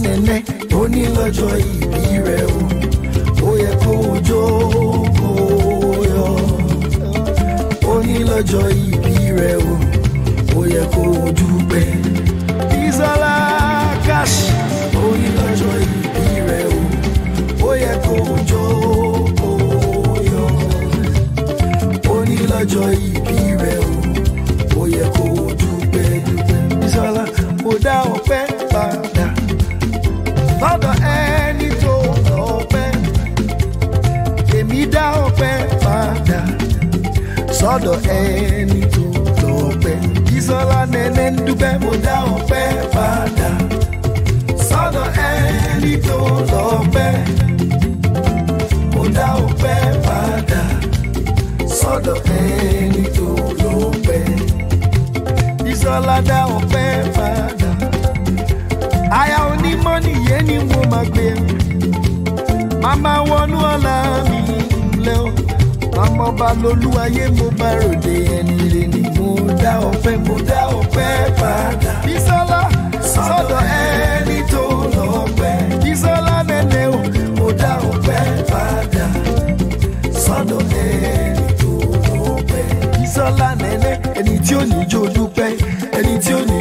nẹ́nẹ́ tó ní lọ́jọ́ ìbí rẹ̀ o ó yẹ kó o jó kó o yọ ó ní lọ́jọ́ ìbí rẹ̀ o ó yẹ kó o dúpẹ́ Bisola Cash ó ní lọ́jọ́ ìbí rẹ̀ o ó yẹ kó o jó kó o yọ ó ní lọ́jọ́ ìbí. lọ́dọ̀ ẹni tó lọ́pẹ́. Ìsọlá nẹ́nẹ́ ń dúpẹ́ mo dá ọpẹ́ padà. Sọ́dọ̀ ẹni tó lọ́pẹ́. Mo dá ọpẹ́ padà. Sọ́dọ̀ ẹni tó lọ́pẹ́. Ìsọlá dá ọpẹ́ padà. Aya onímọ̀ nìyẹn ni mo máa gbé. Màmá wọnú ọ̀la mi lẹ́wọ̀n àmọ́ba lolúwayé mo bá ròde ẹni lè ní mo dá ọpẹ́ mo dá ọpẹ́ padà. Bísọ́lá sọ́dọ̀ ẹni tó lọ́pẹ́. Bísọ́lá nẹ́nẹ́ o mo dá ọpẹ́ padà. Sọ́dọ̀ ẹni tó lọ́pẹ́. Bísọ́lá nẹ́nẹ́ ẹni tí ó ní jó dúpẹ́ ẹni tí ó ní.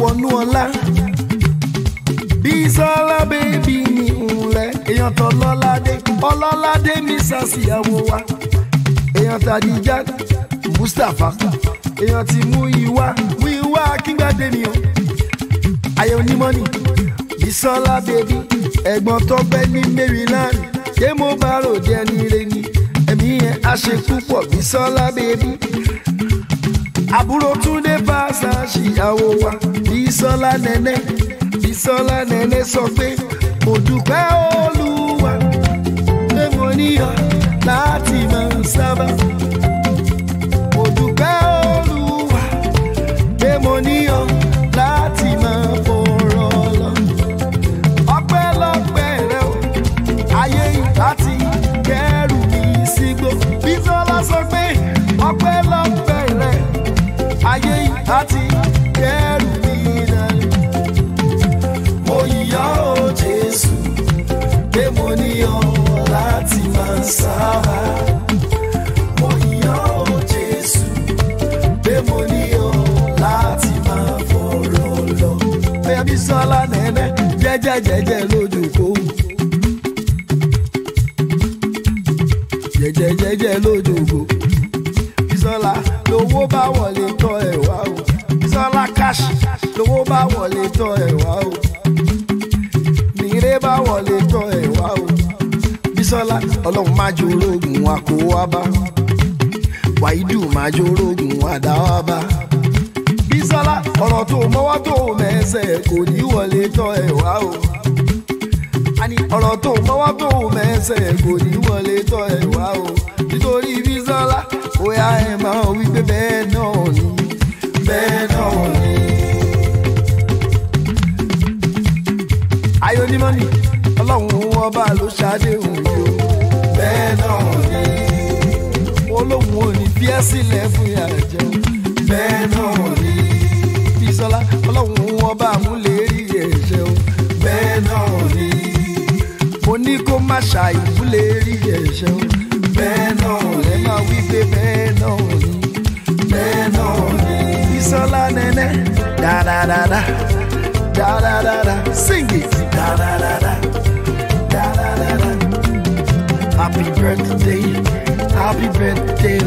wọnú ọlá Bísọ́lá bèbí ni ńlẹ̀ èèyàn tó lọ́ládé ọlọ́ládé mi sàṣìyàwó wa èèyàn tàdíjà Mustapha èèyàn ti mú ìwà mú ìwà akíngbàdé mi o ayé onímọ́nì Bísọ́lá bèbí ẹ̀gbọ́n tó gbẹ́ ní Maryland ṣé mo bá ròde ẹni rẹ ni ẹ̀mí yẹn á ṣe púpọ̀ Bísọ́lá bèbí àbúrò Túndé fásá ṣìyàwó wa. Bísọ́lá nene, Bísọ́lá nene, sọ pé mo dúpẹ́ Olúwa pé mo níyọ̀ láti máa sábà. Mo dúpẹ́ Olúwa pé mo níyọ̀ láti máa fọ̀rọ̀ lọ. Ọpẹ́lọpẹ́ sọlá nẹ́nẹ́ jẹ́jẹ́jẹ́jẹ́ lójú kó. jẹ́jẹ́jẹ́jẹ́ lójú kó. Bísọ́lá lówó bá wọlé tọ́ ẹ̀ wá o. Bísọ́lá cash. ọlọ́run má jorógun àkówábá wàídù má jorógun àdáwábá bísọ́lá ọ̀rọ̀ tó mọ́wọ́ tó mẹ́sẹ̀ kò ní wọlé tọ́ ẹ̀ wá o àní ọ̀rọ̀ tó mọ́wọ́ tó mẹ́sẹ̀ kò ní wọlé tọ́ ẹ̀ wá o nítorí bísọ́lá bóyá ẹ̀ máa wí pé bẹ́ẹ̀ náà ni bẹ́ẹ̀ náà ni. ayọ̀ onímọ̀ ni ọlọ́run ọba ló ṣàdéhùn yìí o. bẹ́ sílẹ̀ fún yà jẹ́ o. bẹ́ẹ̀ náà ni. Bísọ́lá ọlọ́run wọn bá mú lè rí ẹ̀ṣẹ̀ o. bẹ́ẹ̀ náà ni. mo ní kó má ṣàìkú lè rí ẹ̀ṣẹ̀ o. bẹ́ẹ̀ náà ni. ẹ máa wí pé bẹ́ẹ̀ náà ni. bẹ́ẹ̀ náà ni. Bísọ́lá nẹ́nẹ́ dáradára dáradára sing dáradára dáradára happy birthday. Happy birthday.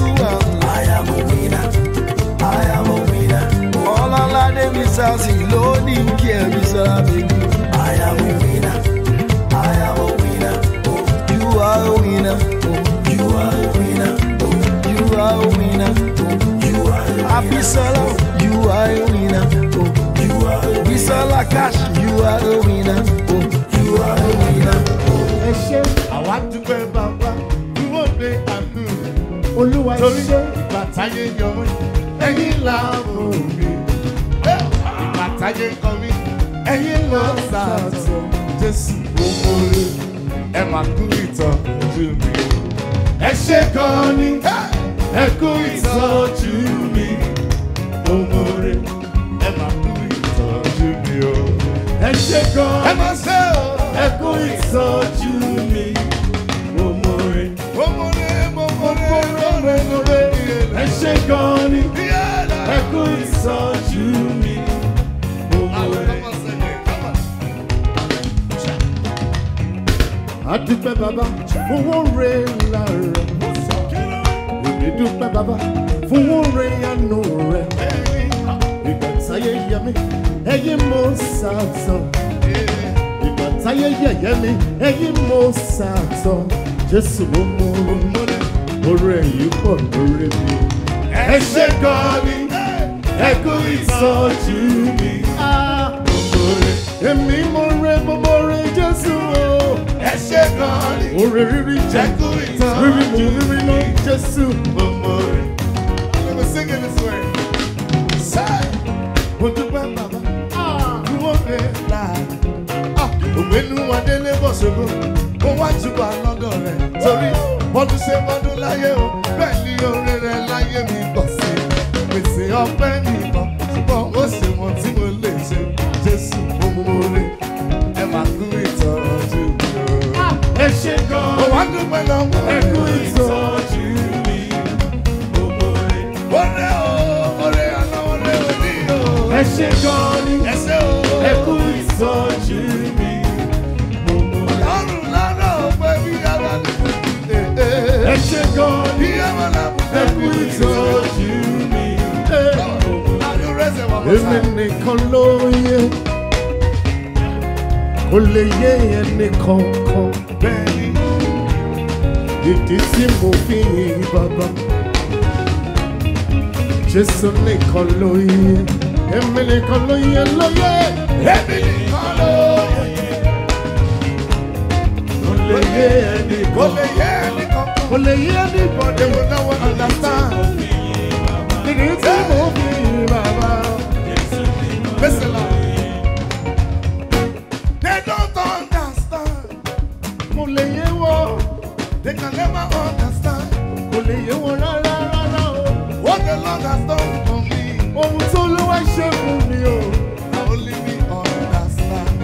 dancing, loading care is a I am a winner. I am a winner. Oh, you are a winner. Oh, you are a winner. Oh, you are a winner. Oh, you are a winner. Happy Salah, you are a winner. Oh, you are a winner. Salah Cash, you are a winner. Oh, you are a winner. Oh, ẹ ṣé àwa dúpẹ́ bàbá dúró de àánú olúwa ẹ ṣé ìgbà táyé yọ ẹ̀yìn làwọn òbí táyé ń kọ mí ẹ̀yin ló sàtọ̀ jésù òmòrè ẹ máa kú ìtọ́jú mi ẹ ṣe kan ní ẹ kú ìtọ́jú mi òmòrè ẹ máa kú ìtọ́jú mi o ẹ ṣe kan ẹ máa ṣe o ẹ kú ìtọ́jú mi òmòrè òmòrè òmòrè òmòrè ẹ ṣe kan ní ẹ kú ìtọ́jú mi adúpẹ́ bàbá Baba, oore ńlá rẹ̀ èmi dúpẹ́ Baba, fún oore àánú rẹ̀ ìgbà táyé yẹ mí ẹ̀yin mo sàtàn ìgbà táyé yẹ̀yẹ́ mi ẹ̀yin mo sàtàn Jésù ló mú oore yìí pọ̀ lórí mi. ẹ ṣé gan ni ẹ kú ìsọjú mi èmi mo re gbogbo re Jésù o. ẹ ṣe gan ni. re rírí jẹ kú ìtàn rírí mo rírí lọ Jésù. gbogbo rẹ. we go sing it this way. Say. mo dúpẹ́ bàbá kúrò ní láàyè. ògbénu adélé bọ̀ ṣògo mo wá jùbà lọ́dọ̀ rẹ̀ torí bọ́dún ṣe bọ́dún láyé o bẹ́ẹ̀ ni oore rẹ̀ láyé mi pọ̀ sí i pèsè ọpẹ́ nìyí. dúpẹ́ mi. Ore o, ore ọlọ́wọ́ lé òní o. Ẹ ṣe o. Ẹ̀kú mi. Lọ́rùn lọ́nà ọ̀pẹ bí ara ní kùtùlé. Ẹ ṣe gan ni. Iye wọn là ń bẹ ẹ̀kú ìtọ́jú ìdí tí mo fi yìn bàbá. Jésù nìkan ló yẹ, èmi nìkan ló yẹ lóye, èmi nìkan ló yẹ. Kò lè yé ẹnì kan, kò lè yé ẹnì kan, kò lè yé ẹnì kan, they will never understand. Ìdí tí mo fi yìn bàbá. Bẹ́sẹ̀ la.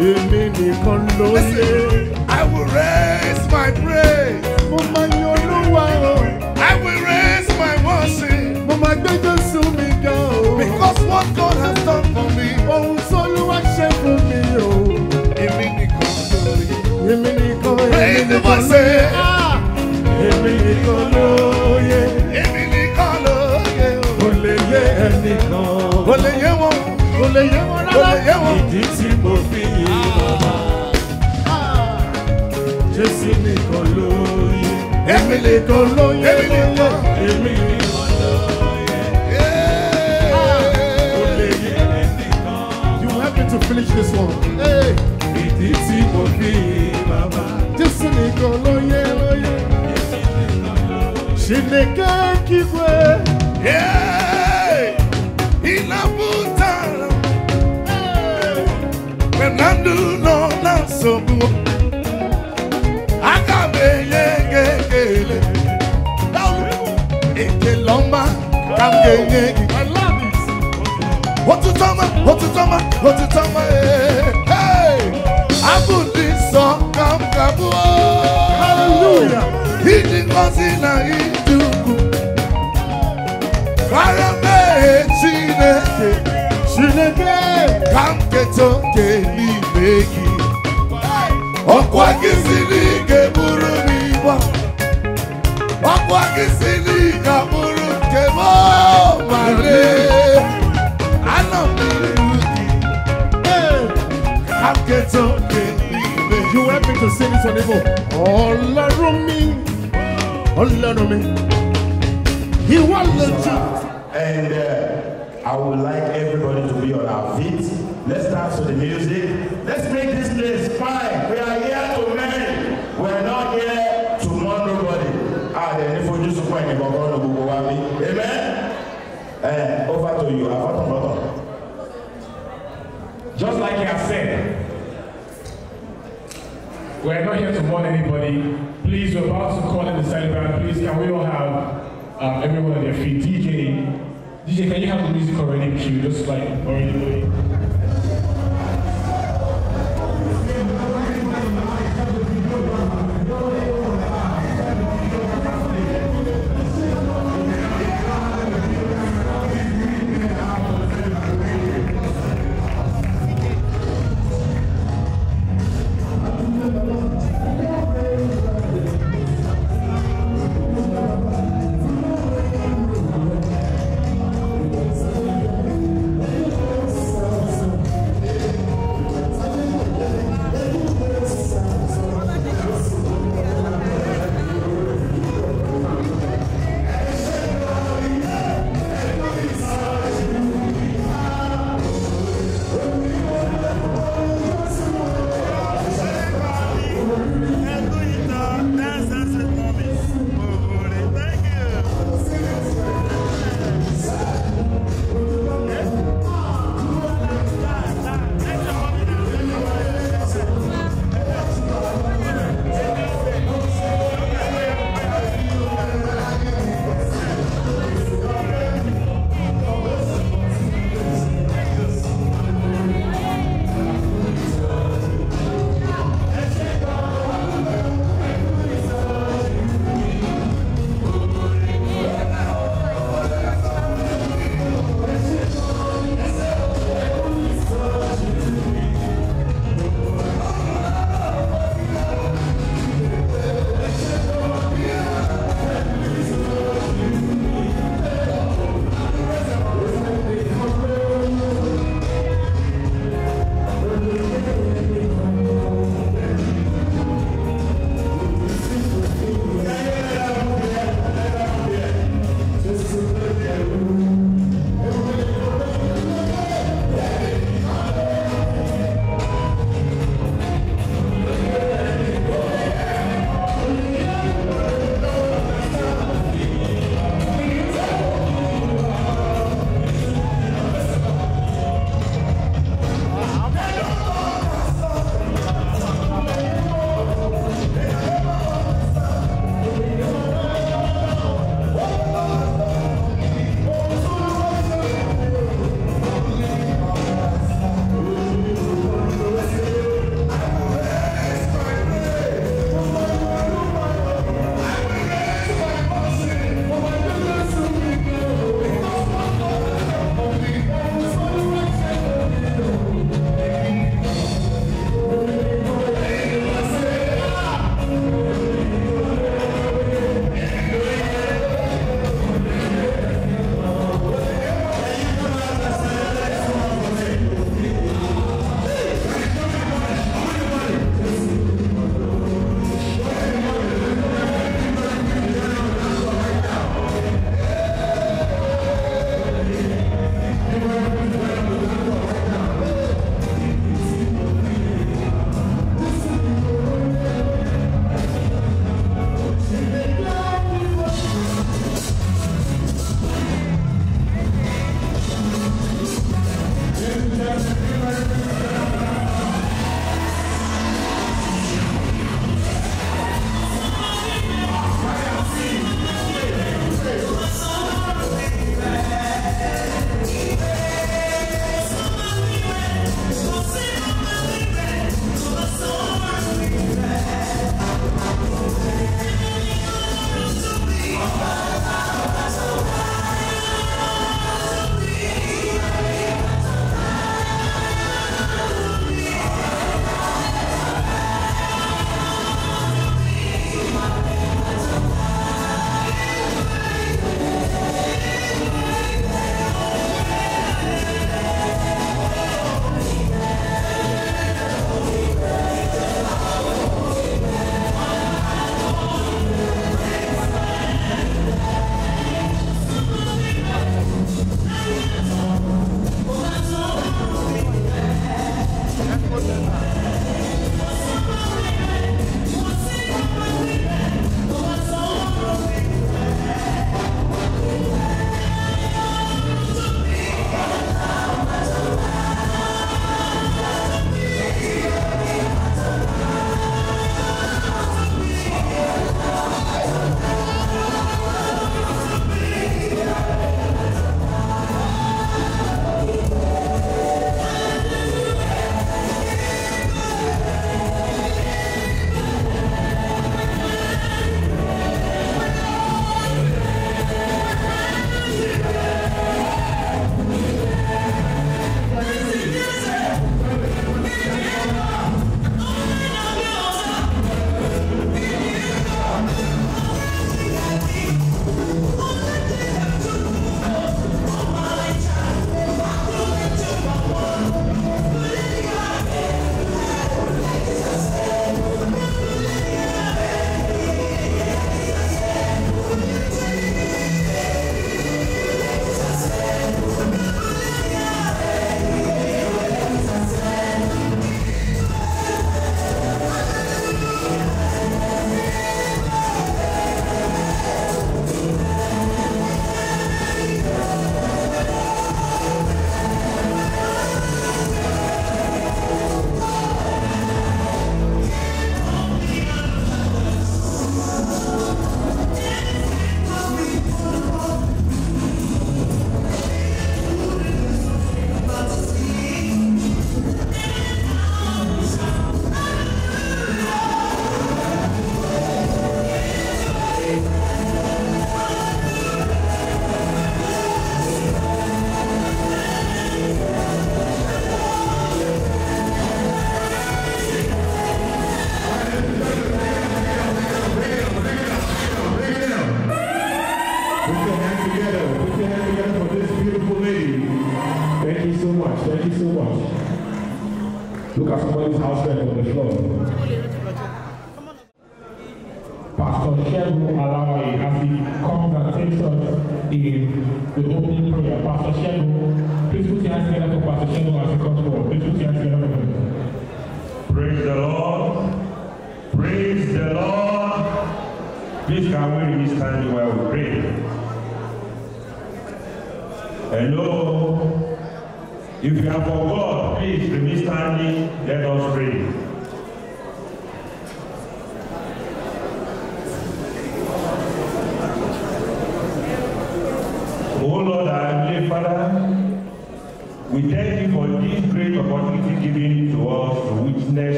èmi nìkan ló ṣe. I will raise my praise. Mo máa yan Olúwa o. I will raise my worship. Mo máa gbé Jésù mi ga o. Because what God has done for me. Ohun tó Olúwa ṣe fún mi o. Èmi nìkan ló rí. Èmi nìkan èmi nìkan ló yẹ. Ah. Èmi nìkan ló yẹ. Èmi nìkan ló yẹ. Kò lè ẹnìkan. Kò lè wọn lè yé wọn rárá. ìdí tí mo fi yìn bàbá. Jésù nìkan ló yẹ. Èmi nìkan ló yẹ. Èmi Èmi nìkan ló yẹ. Kò lè yé nìkan. You help me to finish this one. Ìdí tí mo fi yìn bàbá. Jésù nìkan ló yẹ ló yẹ. Jésù nìkan ló yẹ. Chineke kikwe. Yeah. Nandu no na sobu Akabe ye ge gele Daulu Eke lomba Kamge ye gi I love it Otutoma, otutoma, otutoma Hey Abundi so kam kabu Hallelujah Hidi ngozi na iduku Karame chineke Chineke ka m keta oke n'ime gị ọkwa gị siri ike bụrụ n'igba ọkwa gị siri ike bụrụ nke m mare anọ m n'iru gị ka m keta oke n'ime gị You want me to sing it on the phone? mi, Ọlọ́run mi, ìwọ lójú. I would like everybody to be on our feet. Let's dance to the music. Let's make this place fine. We are here to marry. We are not here to mourn nobody. Ah, if we just find the Baba no go Amen. Eh, over to you. Afato Moto. Just like you have said, we are not here to mourn anybody. just like,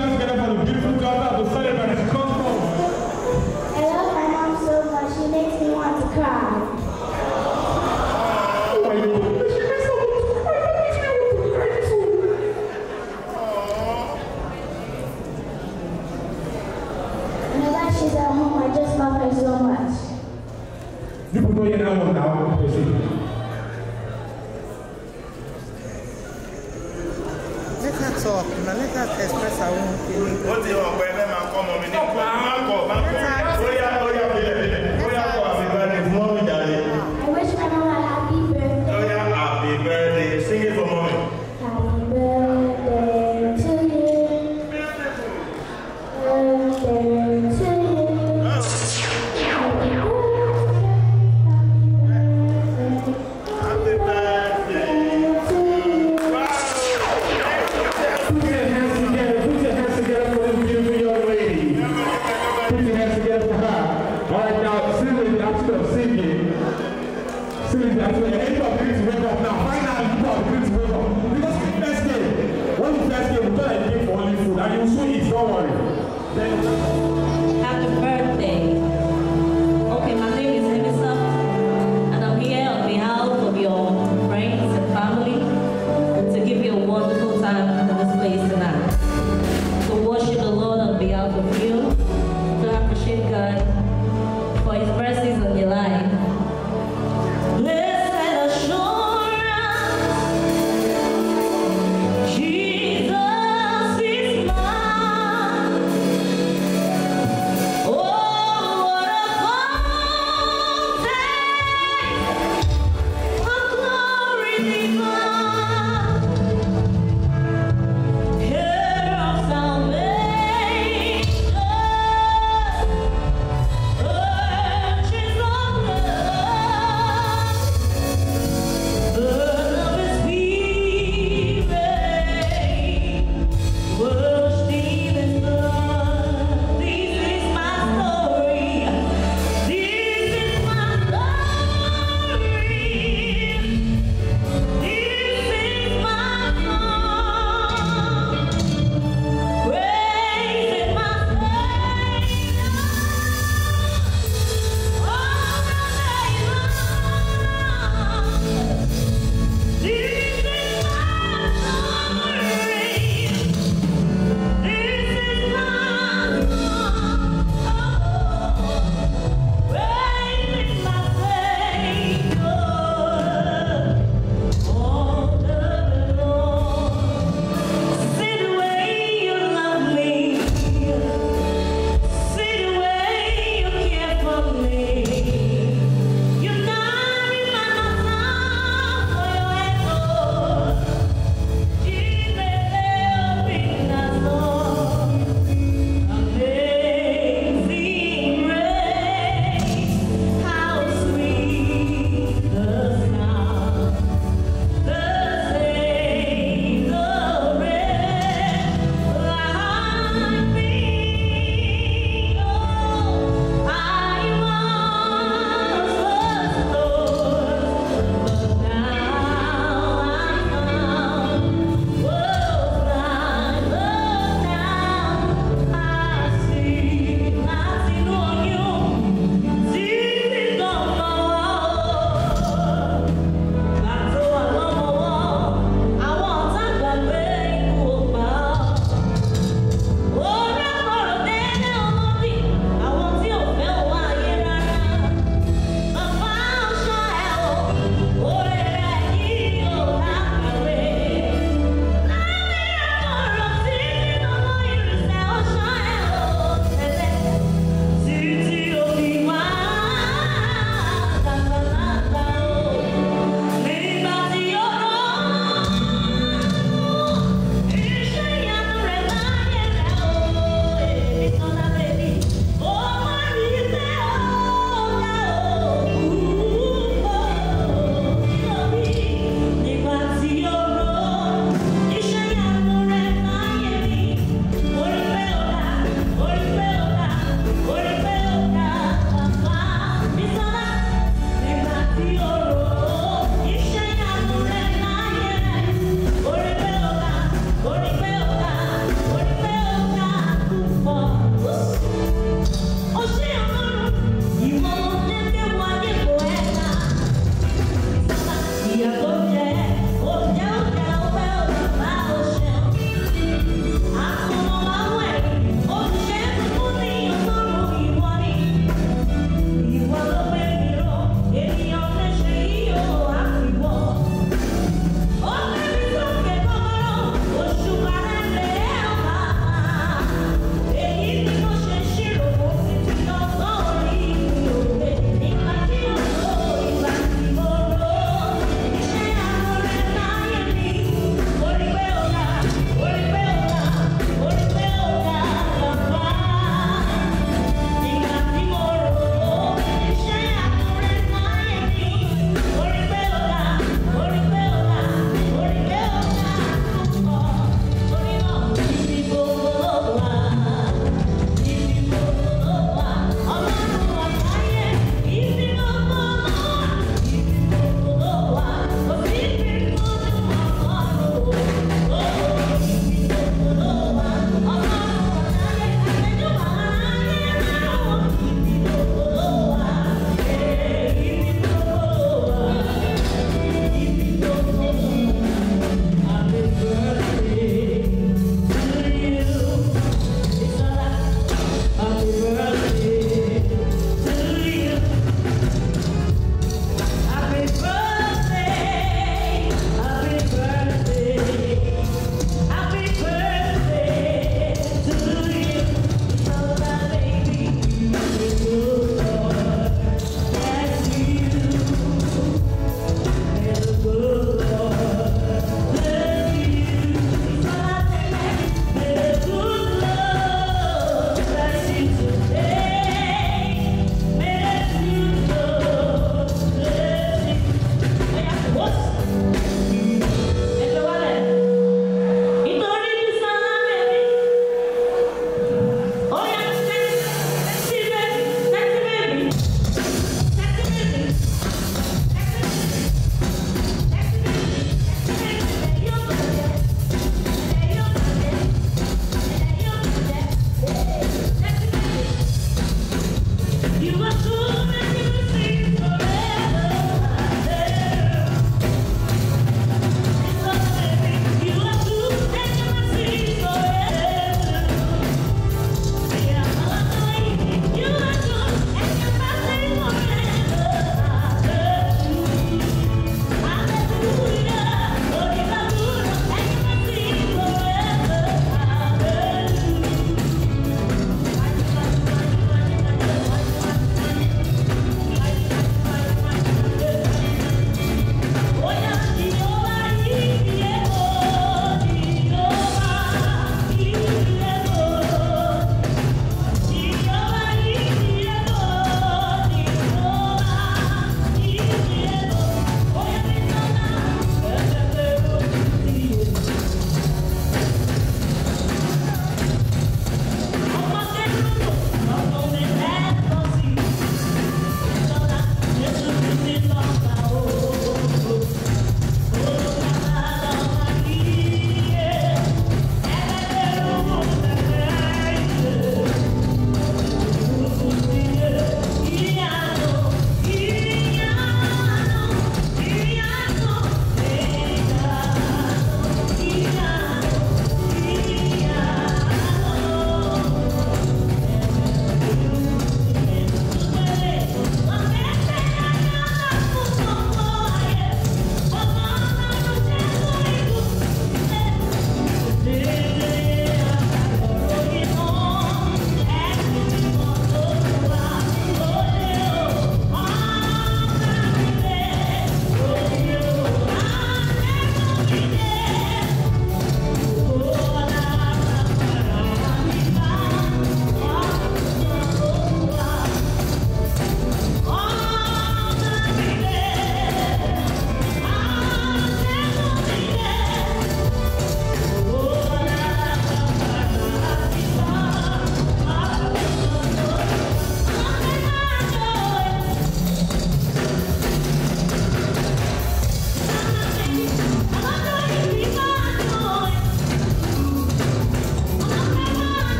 I love my mom so much, she makes me want to cry.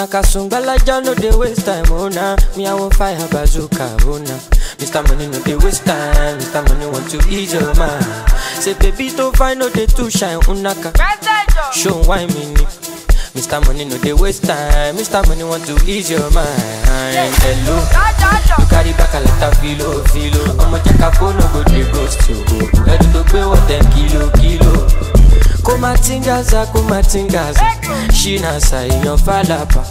na kasumgbalaja no dey waste time ona oh me i fire bazooka ona oh mr money no dey waste time mr money want to ease your mind say baby to fine no dey too shine unaka show why me ni. Mr. Money no dey waste time. Mr. Money want to ease your mind. Hello, you carry back a lot of filo filo. Ọmọ jẹ́ phone, no go dey ghost you. Ẹ̀dùn tó gbé wọ̀ ten kilo kilo. kumatingaza kumatingaza shina ṣàìyàn fàlàbà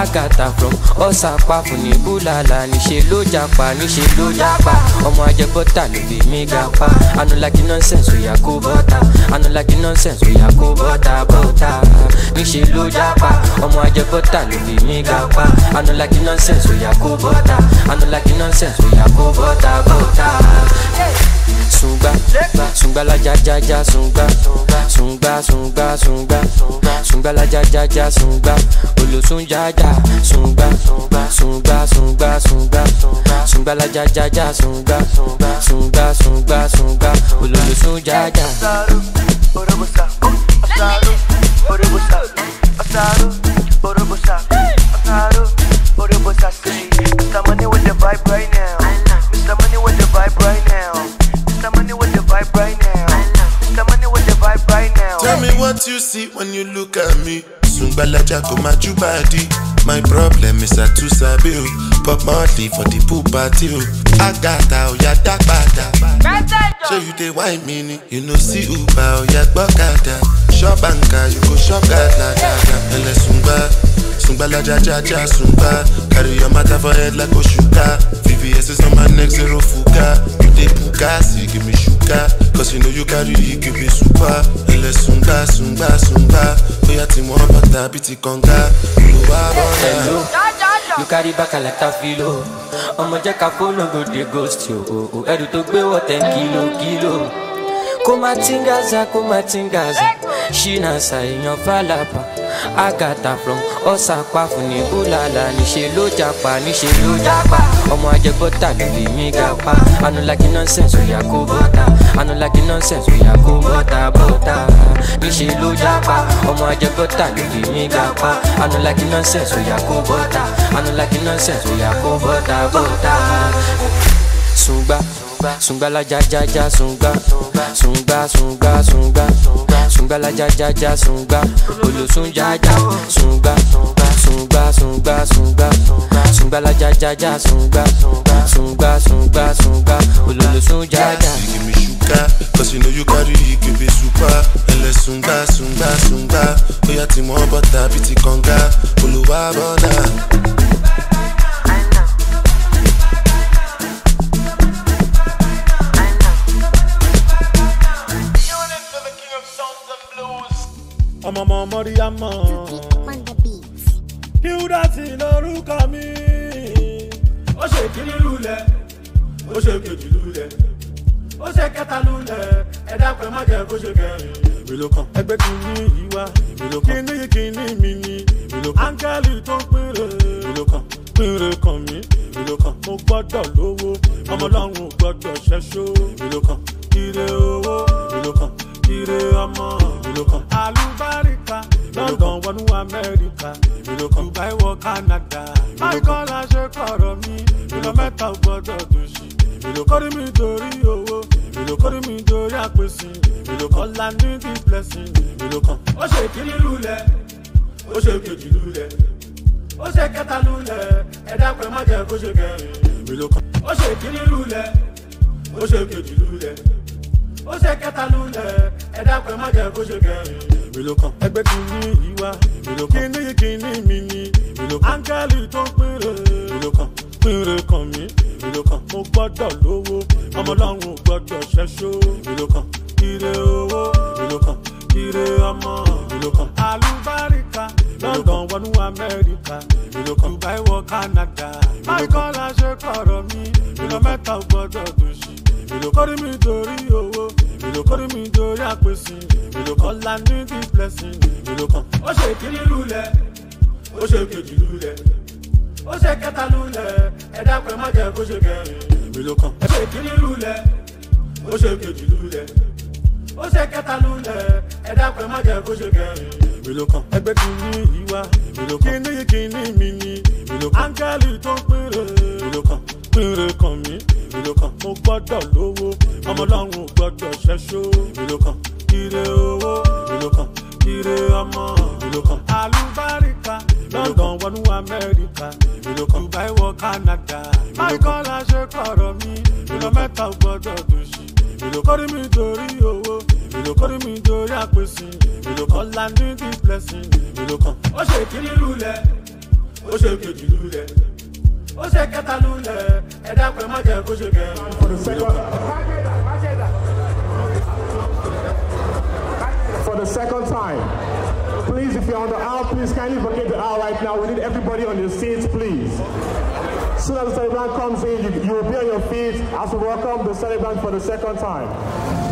àgàtà from ọ̀sàpá fúnni búlàlà níṣẹ́ ló japa níṣẹ́ ló japa ọmọ ajẹbọ́tà ló fi mí Anu laki nonsense oya kó Anu laki nonsense we kó bọ́tà bọ́tà níṣẹ́ japa ọmọ ajẹbọ́tà ló fi mí Anu laki nonsense oya kó Anu laki nonsense we kó bọ́tà bọ́tà. Hey sunga, sunga, la ja ja ja sunga, sunga, sunga, sunga, sunga, la ja ja ja sunga, olosun ja ja sunga, sunga, sunga, sunga, sunga, la ja ja ja sunga, sunga, sunga, sungba ololosun ja ja. Asaro, orobosa, asaro, orobosa, asaro, orobosa. you see when you look at me? Sungbalaja go my body. My problem is I too sabi Pop Marley for the pool party o. Oh. Agata oya dagbada. So you the wine me You no see Uber oya oh, gbọ́kada. Shop anka you go shop gada gada. Ẹlẹ Sungba Sungbalaja jaja sumba. Carry your matter for head like Oṣuka. VVS is on my neck zero fuga. You the puka, see give me shuka. Cause you know you carry give me super. sùngbà sùngbà bóyá tí wọ́n bàtà bí ti kànga olùwà bọ́lá. hello you carry back like tafilo ọmọ jẹ́ fóònù go dey ghost yo ẹ̀rù tó gbé wọ̀ ten kilo kilo kó má tí gaza kó gaza ṣínà ṣàìyàn fàlàbà àgàtà from ọ̀sàpá fún ní bùlàlà níṣẹ́ ló japa níṣẹ́ ló japa. ọmọ ajẹ bọ́tà lórí mi ga pa like nonsense oya kó bọ́tà like nonsense oya kó bọ́tà bọ́tà níṣẹ́ ló jápa ọmọ ajẹ bọ́tà lórí mi ga pa like nonsense oya kó bọ́tà anulaki nonsense oya kó bọ́tà bọ́tà. sùgbà sùgbà lajajaja sùgbà sùgbà sùgbà sùgbà sùgbà lajajaja sùgbà olùsùn jaja sùgbà. sùngbà sùngbà sùngbà sùngbà lajajaja sùngbà sùngbà sùngbà sùngbà olólo sùnjàjà. you give me sugar cause you know you carry ìgbèbè super ẹlẹ sùngbà sùngbà sùngbà bóyá tí mo bọ́ta bíi ti kànga olùwà bọ́dà. ọmọ ọmọ mọ́ríyá mọ́. Deodat lórúkọ mi. ó ṣe kíní lulẹ̀ ó ṣe kejì lulẹ̀ ó ṣe kẹta lulẹ̀ ẹ dápẹ́ má jẹ́ kó ṣe kẹrin. èmi ló kàn. ẹgbẹ́ kìíní yìí wá èmi ló kàn. kíní kíní mi ni èmi ló kàn. áńgẹ́lì tó péré èmi ló kàn. péré kàn mí èmi ló kàn. mo gbọ́dọ̀ lówó ọmọ ọlọ́run gbọ́dọ̀ ṣẹ́ṣó èmi ló kàn. ire owó èmi ló kàn ire ọmọ èmi ló kàn. àlùbáríkà London wọnú Amẹ́ríkà èmi ló kàn. Dubai wọ Canada michael aṣekọ̀rọ̀ mi ìlọ mẹ́ta ò gbọ́dọ̀ dòṣì. èmi ló kọ́rí mi dorí owó èmi ló kọ́rí mi dorí àpèsè èmi ló kàn. ọ̀la ní the blessing èmi ló kàn. ó ṣe kíní lulẹ̀ ó ṣe kejì lulẹ̀ ó ṣe kẹta lulẹ̀ ẹ̀dá pẹ̀ má jẹ́ kó ṣe kẹrin èmi ló kàn. ó ṣe kíní lulẹ̀ ó ṣe kejì lulẹ̀ ó ṣe kẹta lulẹ̀ ẹ̀dá pẹ̀ má jẹ́ kó ṣe kẹrin. èmi ló kàn. ẹgbẹ́ kìíní ìwà èmi ló kàn. kìíní kìíní mi ni èmi ló kàn. áńgẹ́lì tó ń pèrè èmi ló kàn. pèrè kàn mí èmi ló kàn. mo gbọ́dọ̀ lówó ọmọ ọlọ́run ò gbọ́dọ̀ ṣẹ́ṣó èmi ló kàn. ire owó èmi ló kàn. ire ọmọ èmi ló kàn. àlùbáríkà London wọnú Amẹ́ríkà Dubai wọ Canada báyìí kọ́ la ṣe kọ̀rọ̀ mi ìlọ mẹ́ta ò gbọ́dọ̀ dùn sí. kórìmì torí owó will come. Orí mi dorí àpèsè, èmi ló kọ́. Ọlá ní this blessing, èmi ló kọ́. Ó ṣe kíní lulẹ̀, ó ṣe kejì lulẹ̀, ó ṣe kẹta lulẹ̀, ẹ dápẹ́ má jẹ́ kó ṣe kẹrin, èmi ló kọ́. Ó ṣe kíní lulẹ̀, ó ṣe kejì lulẹ̀, ó ṣe kẹta lulẹ̀, ẹ dápẹ́ má jẹ́ kó ṣe kẹrin, èmi ló kọ́. Ẹgbẹ́ kìíní yìí wá, èmi ló kọ́. Kíní kìíní mi ni, èmi ló kọ́. Áńgẹ́lì tó ń èmi ló kọ́ ire kàn mí èmi ló kàn mo gbọ́dọ̀ lówó ọmọ ọlọ́run ò gbọ́dọ̀ ṣẹ́ṣó èmi ló kàn ire owó èmi ló kàn ire ọmọ èmi ló kàn. àlùbáríkà London wọnú Amẹ́ríkà Dubai wọ Canada máìkọ́lá ṣe kọ̀rọ̀ mi ìlọ mẹ́ta gbọ́dọ̀ dùn sí ìlòkọ́rí mi dorí owó ìlòkọ́rí mi dorí àpèsè ìlòkọ́ landing the blessing ìlòkàn. ó ṣe kíní lulẹ̀ ó ṣe kejì lulẹ̀. For the second time, please, if you're on the aisle, please kindly vacate the aisle right now. We need everybody on your seats, please. soon as the celebrant comes in, you, you will be on your feet as we welcome the celebrant for the second time.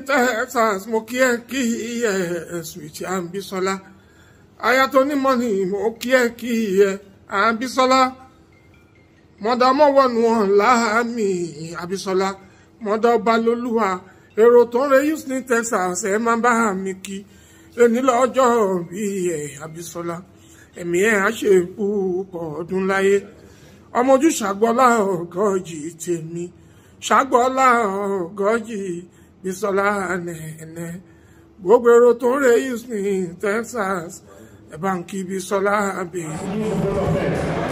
Texas mo kí ẹ kí iyẹ ẹ̀sùn ìtì Àbísọ́lá aya tó ní mọ́nì mo kí ẹ kí iyẹ Àbísọ́lá mọ̀dàmọ́wọ́nù ọ̀la mi Àbísọ́lá mọ̀dàọba lolúwa èrò tó ń re Houston Texas ẹ máa bá mi ẹ Bísọ́lá ne gbogbo èrò tó ń rè Houston Texas ẹ̀ bá ń kí Bísọ́lá bèèrè.